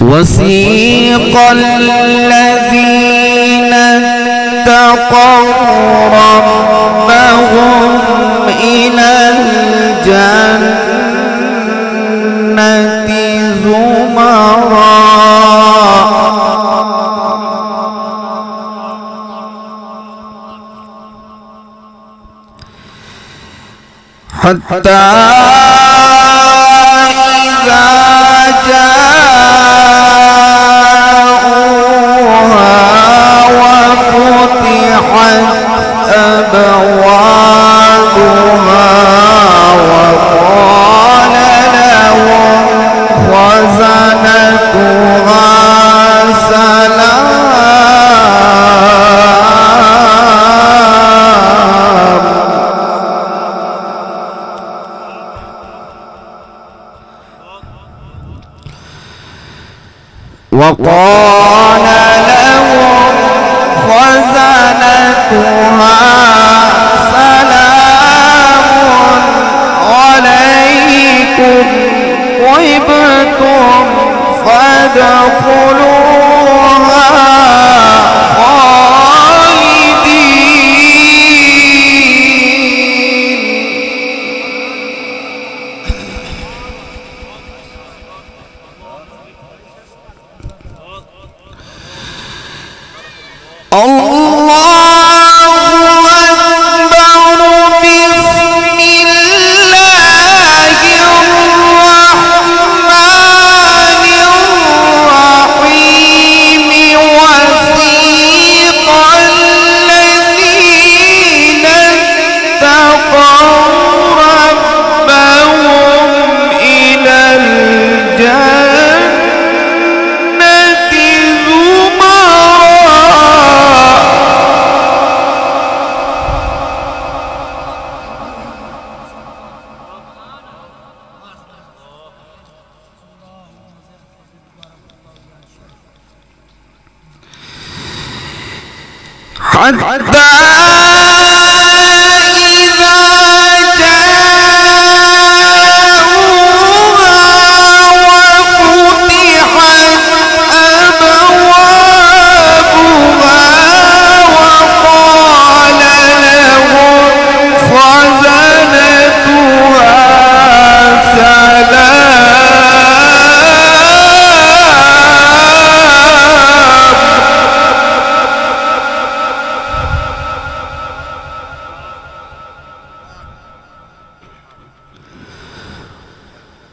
وسيق الذين اتقوا ربهم إلى حتى حتى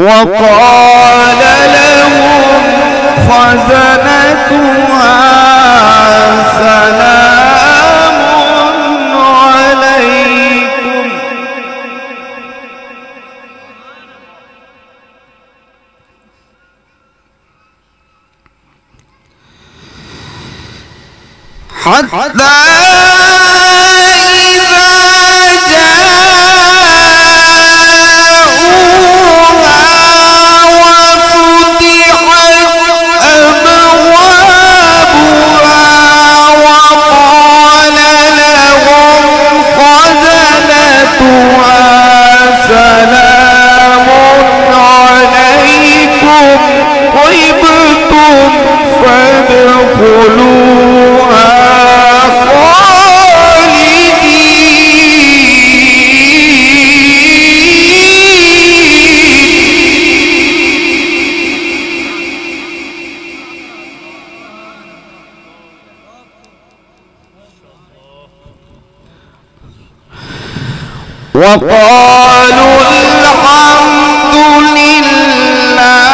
وقال لهم خزنتها سلام عليكم. حتى وقالوا الحمد لله.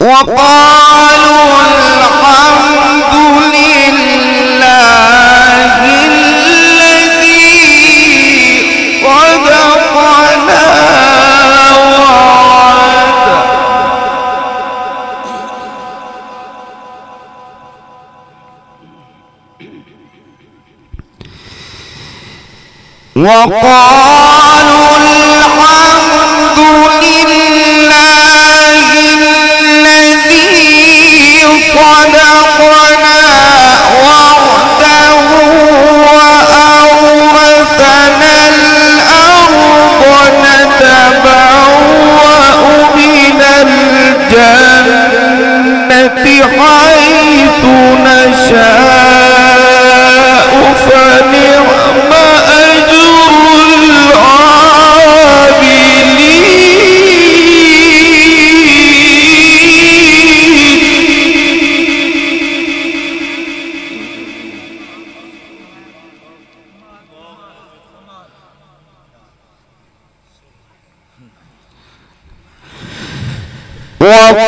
وقالوا وقالوا الحمد وقالوا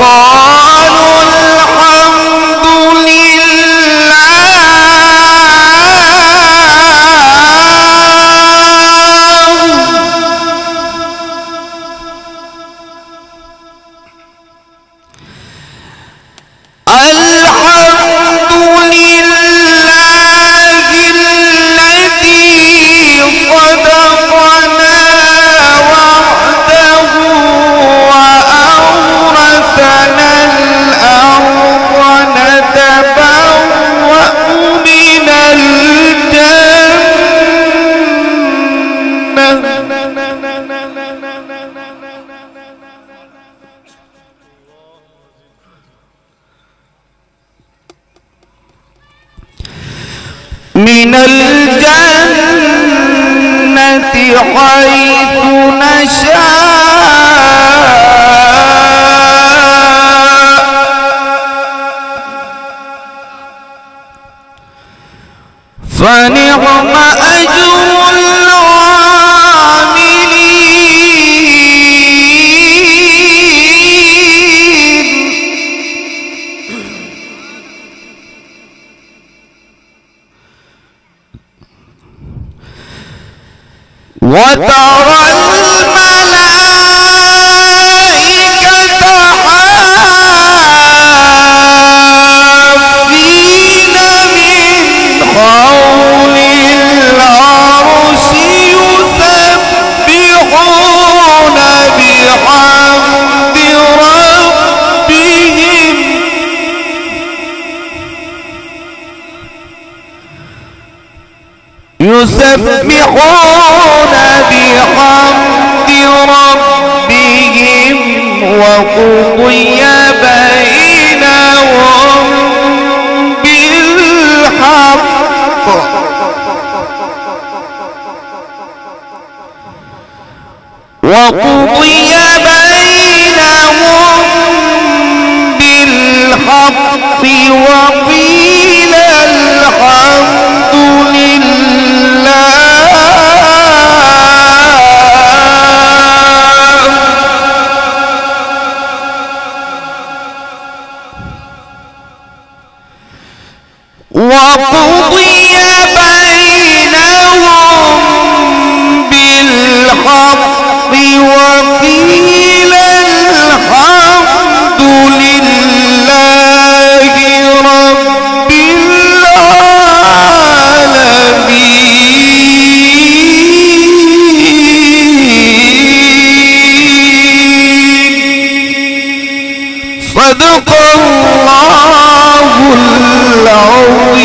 الجنة حيث نشاء. فنعم أجر وترى الملائكة حافين من حول العرش يسبحون بحمد ربهم. يسبحون وقضي بينهم بالحق. وقضي بينهم بالحق وقيل وقضي بينهم بالحق. العظيم